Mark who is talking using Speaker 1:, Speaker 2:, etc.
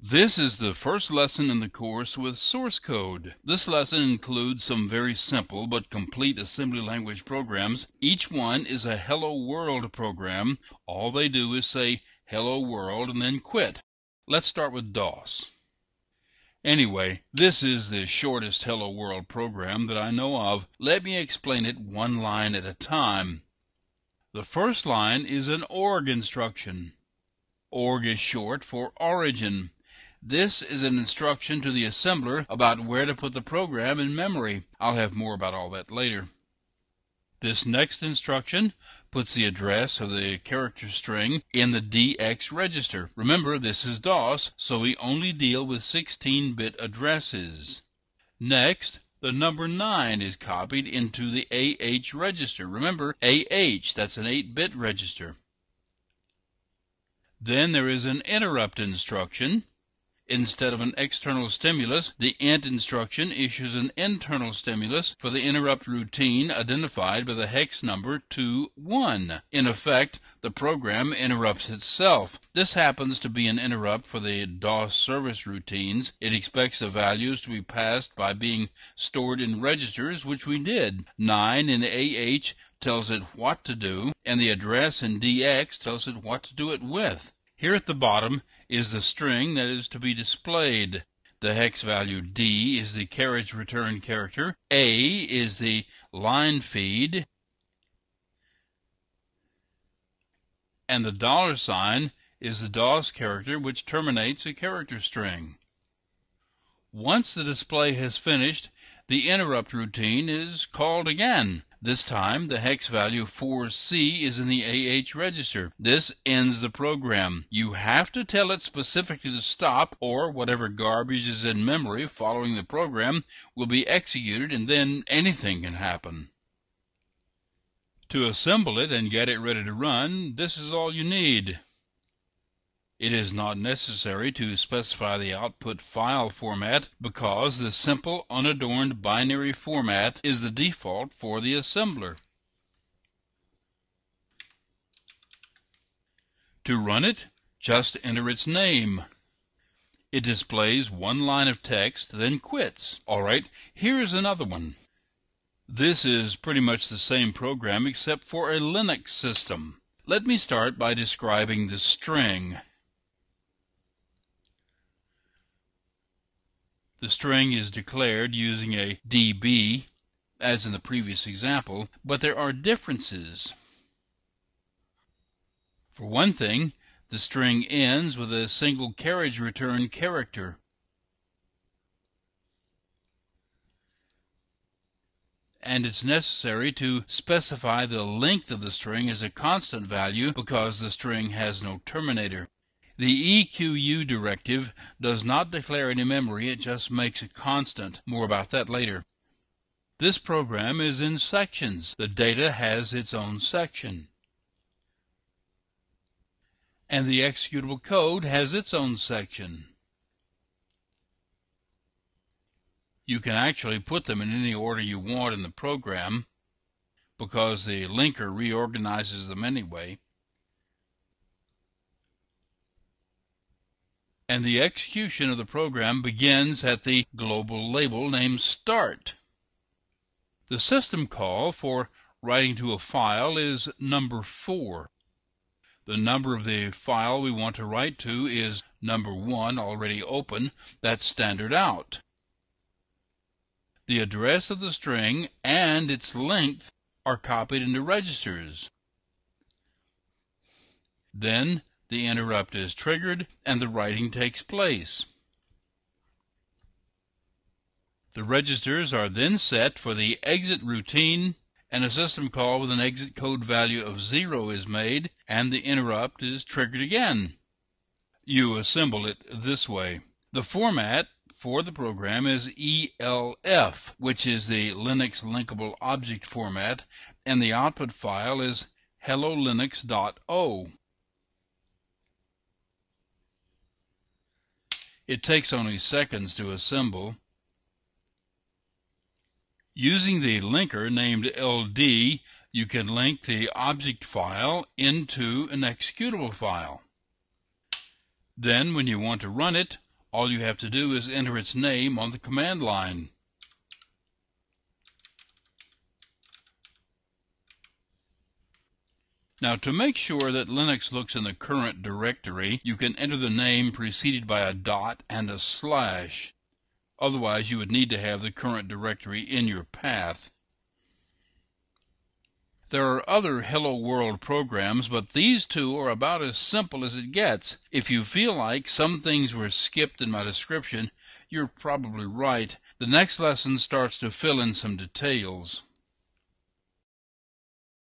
Speaker 1: This is the first lesson in the course with source code. This lesson includes some very simple but complete assembly language programs. Each one is a Hello World program. All they do is say Hello World and then quit. Let's start with DOS. Anyway, this is the shortest Hello World program that I know of. Let me explain it one line at a time. The first line is an ORG instruction. ORG is short for origin. This is an instruction to the assembler about where to put the program in memory. I'll have more about all that later. This next instruction puts the address of the character string in the DX register. Remember, this is DOS, so we only deal with 16-bit addresses. Next, the number 9 is copied into the AH register. Remember, AH, that's an 8-bit register. Then there is an interrupt instruction Instead of an external stimulus, the INT instruction issues an internal stimulus for the interrupt routine identified by the hex number 21. In effect, the program interrupts itself. This happens to be an interrupt for the DOS service routines. It expects the values to be passed by being stored in registers, which we did. 9 in AH tells it what to do, and the address in DX tells it what to do it with. Here at the bottom is the string that is to be displayed. The hex value D is the carriage return character, A is the line feed, and the dollar sign is the DOS character which terminates a character string. Once the display has finished, the interrupt routine is called again. This time, the hex value 4C is in the AH register. This ends the program. You have to tell it specifically to stop, or whatever garbage is in memory following the program will be executed, and then anything can happen. To assemble it and get it ready to run, this is all you need. It is not necessary to specify the output file format because the simple unadorned binary format is the default for the assembler. To run it, just enter its name. It displays one line of text, then quits. Alright, here's another one. This is pretty much the same program except for a Linux system. Let me start by describing the string. The string is declared using a db, as in the previous example, but there are differences. For one thing, the string ends with a single carriage return character. and it's necessary to specify the length of the string as a constant value because the string has no terminator. The EQU directive does not declare any memory, it just makes it constant. More about that later. This program is in sections. The data has its own section. And the executable code has its own section. You can actually put them in any order you want in the program because the linker reorganizes them anyway. And the execution of the program begins at the global label named start. The system call for writing to a file is number 4. The number of the file we want to write to is number 1 already open, that's standard out. The address of the string and its length are copied into registers. Then the interrupt is triggered and the writing takes place. The registers are then set for the exit routine and a system call with an exit code value of 0 is made and the interrupt is triggered again. You assemble it this way. The format for the program is ELF, which is the Linux Linkable Object format, and the output file is hellolinux.o. It takes only seconds to assemble. Using the linker named LD, you can link the object file into an executable file. Then, when you want to run it, All you have to do is enter its name on the command line. Now to make sure that Linux looks in the current directory, you can enter the name preceded by a dot and a slash. Otherwise, you would need to have the current directory in your path. There are other Hello World programs, but these two are about as simple as it gets. If you feel like some things were skipped in my description, you're probably right. The next lesson starts to fill in some details.